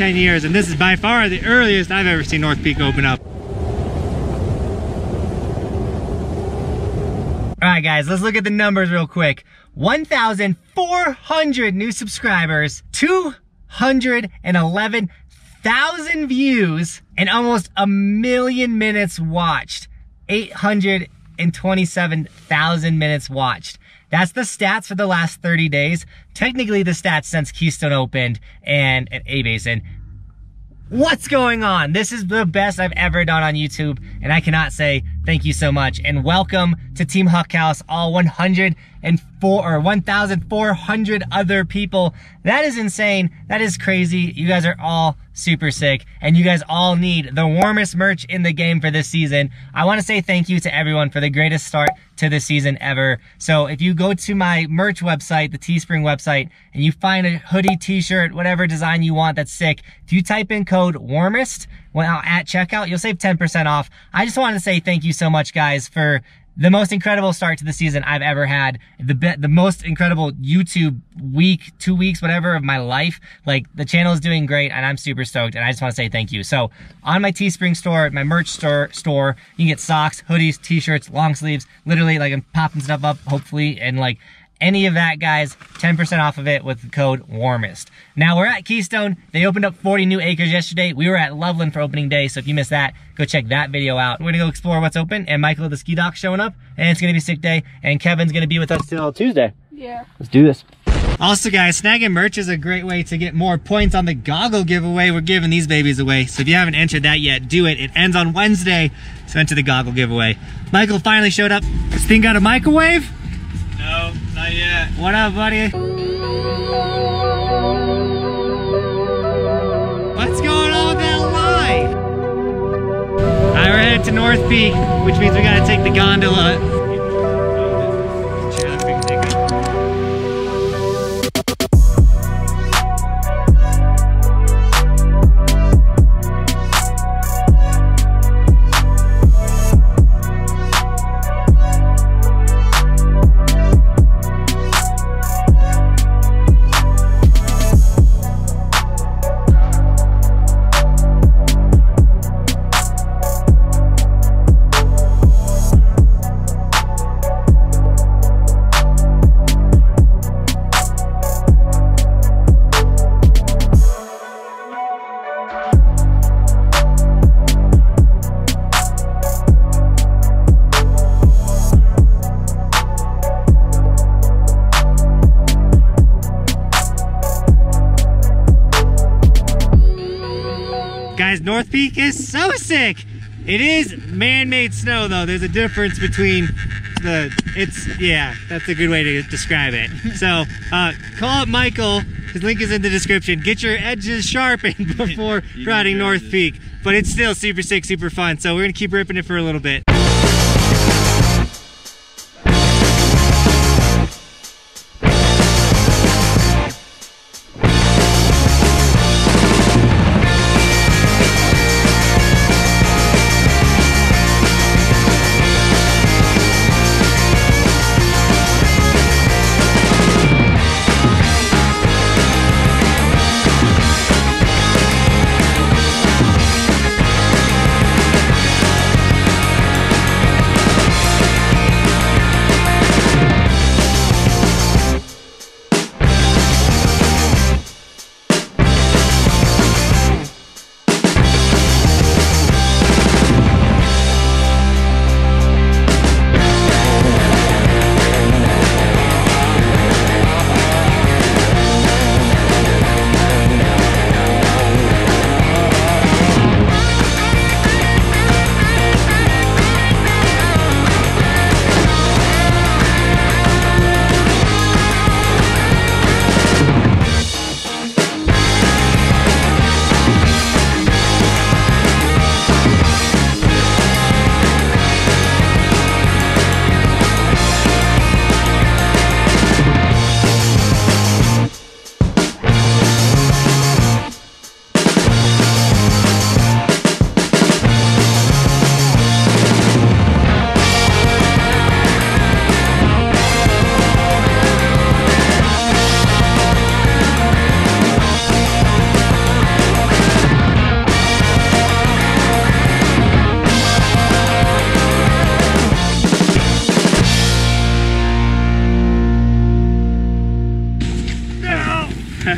10 years, and this is by far the earliest I've ever seen North Peak open up. All right, guys, let's look at the numbers real quick. 1,400 new subscribers, 211,000 views, and almost a million minutes watched. 827,000 minutes watched. That's the stats for the last 30 days. Technically the stats since Keystone opened and at A-Basin. What's going on? This is the best I've ever done on YouTube and I cannot say thank you so much. And welcome to Team Buckhouse, all 104 or 1,400 other people. That is insane. That is crazy. You guys are all super sick and you guys all need the warmest merch in the game for this season. I want to say thank you to everyone for the greatest start to the season ever. So if you go to my merch website, the Teespring website, and you find a hoodie, t-shirt, whatever design you want that's sick, if you type in code WARMEST well, at checkout, you'll save 10% off. I just wanted to say thank you so much guys for the most incredible start to the season I've ever had. The be- the most incredible YouTube week, two weeks, whatever of my life. Like the channel is doing great and I'm super stoked and I just want to say thank you. So on my Teespring store, my merch store, store, you can get socks, hoodies, t-shirts, long sleeves, literally like I'm popping stuff up hopefully and like any of that, guys, 10% off of it with the code WARMEST. Now, we're at Keystone. They opened up 40 new acres yesterday. We were at Loveland for opening day, so if you missed that, go check that video out. We're gonna go explore what's open, and Michael the ski doc showing up, and it's gonna be sick day, and Kevin's gonna be with us till Tuesday. Yeah. Let's do this. Also guys, snagging merch is a great way to get more points on the goggle giveaway. We're giving these babies away. So if you haven't entered that yet, do it. It ends on Wednesday, so enter the goggle giveaway. Michael finally showed up. This thing got a microwave? No, not. What up, buddy? What's going on with that line? Alright, we're headed to North Peak, which means we gotta take the gondola. Guys, North Peak is so sick. It is man-made snow though. There's a difference between the, it's, yeah, that's a good way to describe it. So, uh, call up Michael. His link is in the description. Get your edges sharpened before riding North Peak. But it's still super sick, super fun. So we're gonna keep ripping it for a little bit.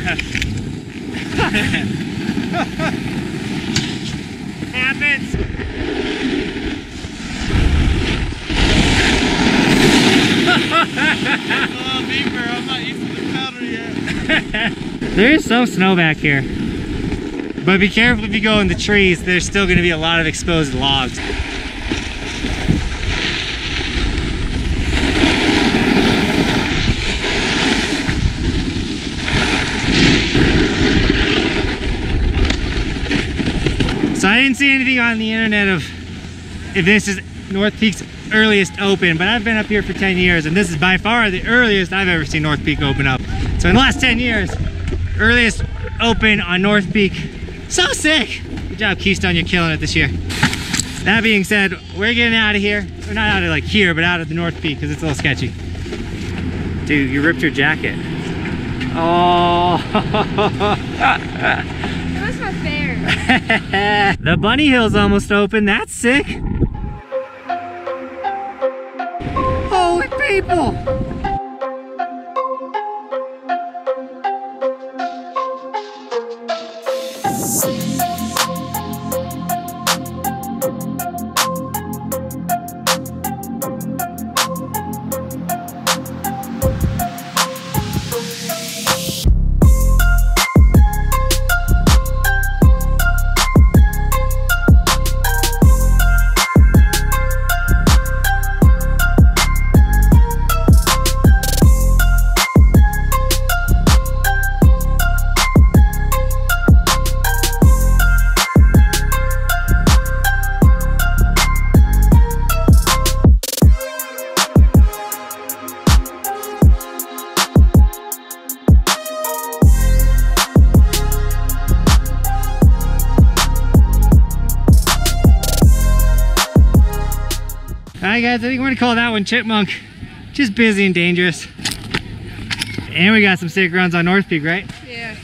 Yet. There is some snow back here. But be careful if you go in the trees, there's still gonna be a lot of exposed logs. So I didn't see anything on the internet of if this is North Peak's earliest open, but I've been up here for 10 years and this is by far the earliest I've ever seen North Peak open up. So in the last 10 years, earliest open on North Peak. So sick! Good job Keystone, you're killing it this year. That being said, we're getting out of here. We're not out of like here, but out of the North Peak because it's a little sketchy. Dude, you ripped your jacket. Oh. It was my fair. the bunny hill's almost open. That's sick. Holy people! Guys, I think we're gonna call that one Chipmunk. Just busy and dangerous. And we got some sick runs on North Peak, right? Yeah.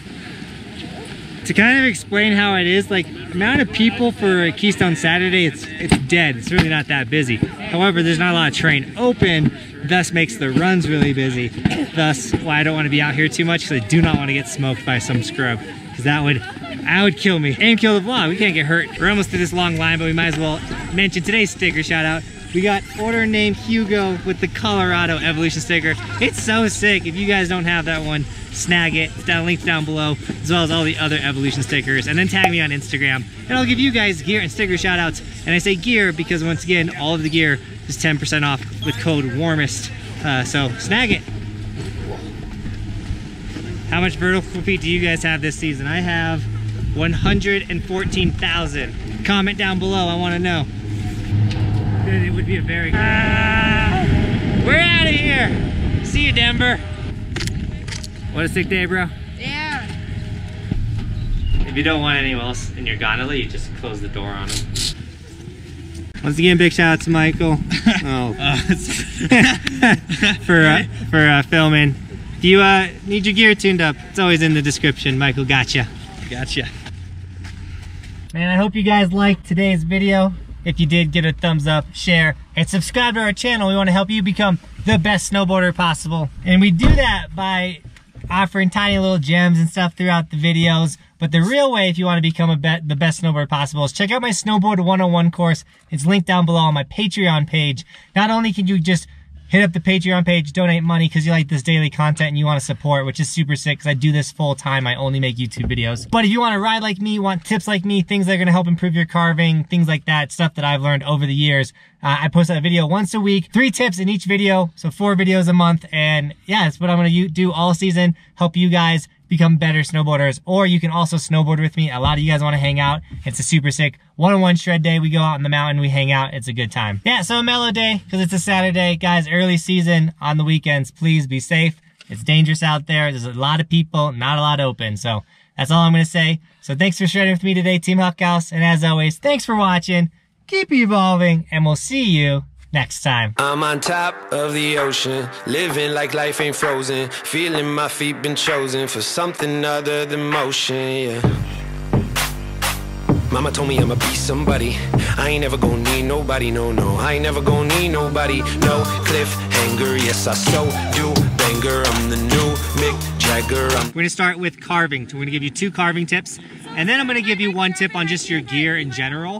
To kind of explain how it is, like amount of people for a Keystone Saturday, it's it's dead. It's really not that busy. However, there's not a lot of train open, thus makes the runs really busy. Thus why I don't want to be out here too much because I do not want to get smoked by some scrub. Because that would that would kill me and kill the vlog. We can't get hurt. We're almost to this long line, but we might as well mention today's sticker shout out. We got order name Hugo with the Colorado Evolution sticker. It's so sick. If you guys don't have that one, snag it. It's down linked down below, as well as all the other Evolution stickers. And then tag me on Instagram, and I'll give you guys gear and sticker shout outs. And I say gear because once again, all of the gear is 10% off with code WARMEST. Uh, so snag it. How much vertical feet do you guys have this season? I have 114,000. Comment down below, I want to know. It would be a very good. Ah, we're out of here. See you, Denver. What a sick day, bro. Yeah. If you don't want anyone else in your gondola, you just close the door on them. Once again, big shout out to Michael. Oh, for uh, for uh, filming. If you uh, need your gear tuned up, it's always in the description. Michael, gotcha. Gotcha. Man, I hope you guys liked today's video. If you did, give it a thumbs up, share, and subscribe to our channel. We want to help you become the best snowboarder possible. And we do that by offering tiny little gems and stuff throughout the videos. But the real way, if you want to become a bet the best snowboarder possible, is check out my Snowboard 101 course. It's linked down below on my Patreon page. Not only can you just hit up the Patreon page, donate money because you like this daily content and you want to support, which is super sick because I do this full time. I only make YouTube videos. But if you want to ride like me, want tips like me, things that are going to help improve your carving, things like that, stuff that I've learned over the years, uh, I post a video once a week, three tips in each video, so four videos a month. And yeah, that's what I'm going to do all season, help you guys become better snowboarders, or you can also snowboard with me. A lot of you guys want to hang out. It's a super sick one-on-one shred day. We go out in the mountain, we hang out. It's a good time. Yeah, so a mellow day because it's a Saturday. Guys, early season on the weekends. Please be safe. It's dangerous out there. There's a lot of people, not a lot open. So that's all I'm going to say. So thanks for shredding with me today, Team Buckhouse. And as always, thanks for watching. Keep evolving, and we'll see you next time. I'm on top of the ocean, living like life ain't frozen. Feeling my feet been chosen for something other than motion, yeah. Mama told me I'ma be somebody. I ain't never gonna need nobody, no, no. I ain't never gonna need nobody, no cliffhanger. Yes, I so do banger. I'm the new Mick Jagger. I'm We're gonna start with carving. We're gonna give you two carving tips, and then I'm gonna give you one tip on just your gear in general.